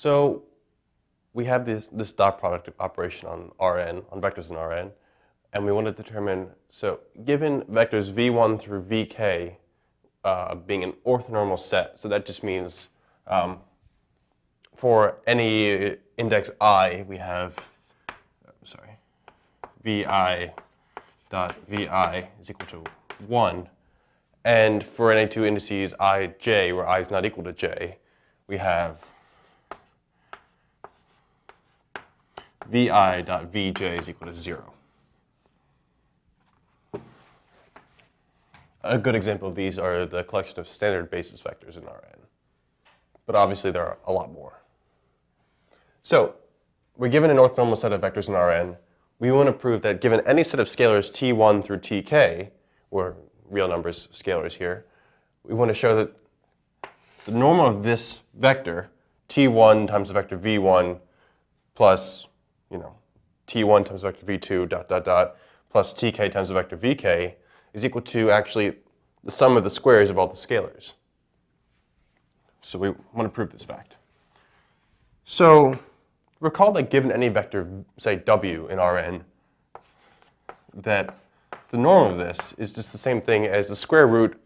So we have this, this dot product operation on Rn, on vectors in Rn, and we want to determine, so given vectors v1 through vk uh, being an orthonormal set, so that just means um, for any index i, we have, sorry, vi dot vi is equal to 1. And for any two indices i, j, where i is not equal to j, we have vi dot vj is equal to 0. A good example of these are the collection of standard basis vectors in Rn. But obviously there are a lot more. So we're given an orthonormal set of vectors in Rn. We want to prove that given any set of scalars t1 through tk, or real numbers scalars here, we want to show that the normal of this vector, t1 times the vector v1 plus, you know, t1 times vector v2 dot dot dot plus tk times vector vk is equal to actually the sum of the squares of all the scalars. So we want to prove this fact. So recall that given any vector, say w in Rn, that the norm of this is just the same thing as the square root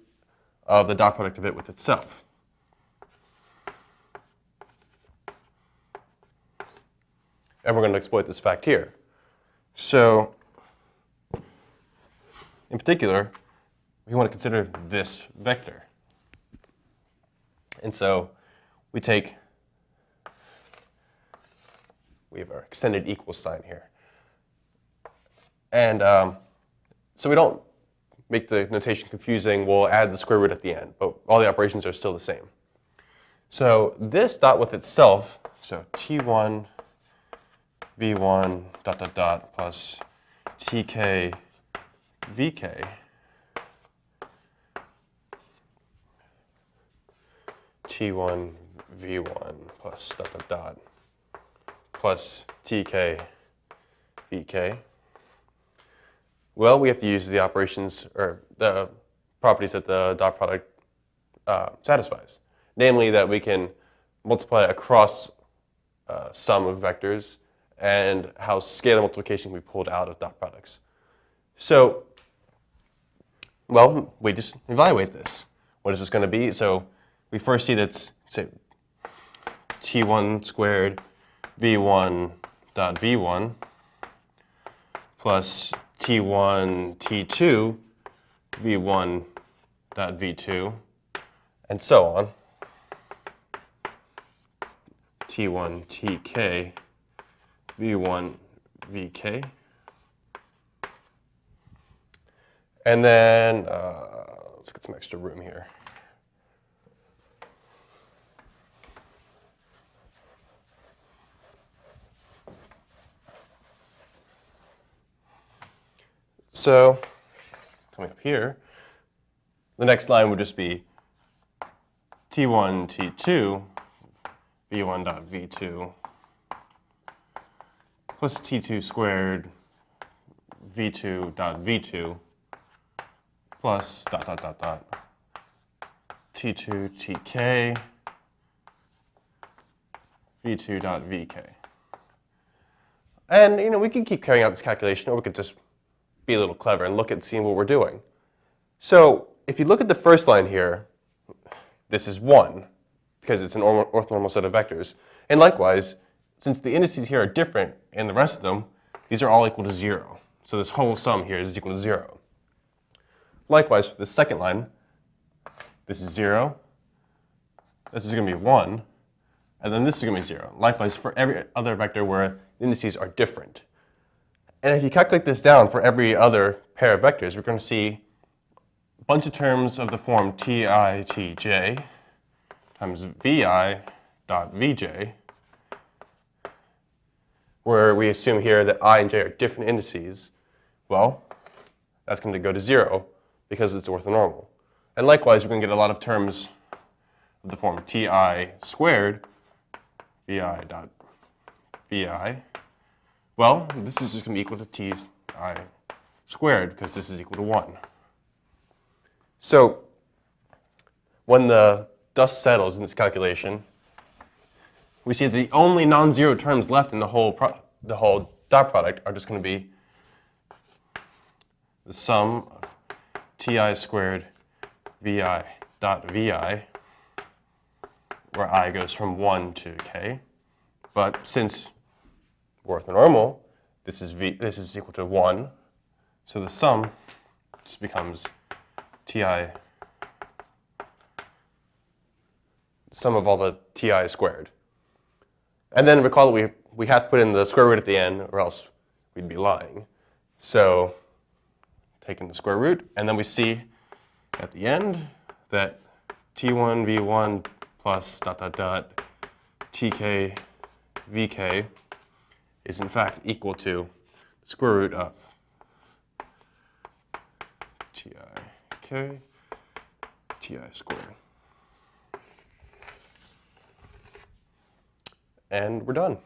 of the dot product of it with itself. And we're going to exploit this fact here. So in particular, we want to consider this vector. And so we take, we have our extended equal sign here. And um, so we don't make the notation confusing, we'll add the square root at the end, but all the operations are still the same. So this dot with itself, so t1 v1 dot dot dot plus tk vk t1 v1 plus dot dot dot plus tk vk. Well, we have to use the operations or the properties that the dot product uh, satisfies. Namely, that we can multiply across uh, sum of vectors and how scalar multiplication can be pulled out of dot products. So well, we just evaluate this. What is this going to be? So we first see that say t1 squared v1 dot v1 plus t1 t2 v1 dot v2 and so on t1 tk v1 vk And then uh, let's get some extra room here. So coming up here, the next line would just be t1, t2, v1 dot v2 plus t2 squared v2 dot v2 plus dot dot dot dot t2 tk v2 dot vk. And you know we can keep carrying out this calculation, or we could just be a little clever and look at seeing what we're doing. So if you look at the first line here, this is 1, because it's an orthonormal set of vectors. And likewise, since the indices here are different and the rest of them, these are all equal to 0. So this whole sum here is equal to 0. Likewise, for the second line, this is 0, this is going to be 1, and then this is going to be 0. Likewise, for every other vector where the indices are different. And if you calculate this down for every other pair of vectors, we're going to see a bunch of terms of the form ti tj times vi dot vj, where we assume here that i and j are different indices. Well, that's going to go to 0 because it's orthonormal. And likewise, we're going to get a lot of terms of the form ti squared vi dot vi. Well, this is just going to be equal to ti squared because this is equal to 1. So when the dust settles in this calculation, we see that the only non-zero terms left in the whole the whole dot product are just going to be the sum of ti squared vi dot vi, where i goes from 1 to k. But since we're orthonormal, this is v, this is equal to 1. So the sum just becomes ti sum of all the ti squared. And then recall that we, we have to put in the square root at the end, or else we'd be lying. So taking the square root, and then we see at the end that t1 v1 plus dot dot dot tk vk is in fact equal to the square root of tik ti squared. And we're done.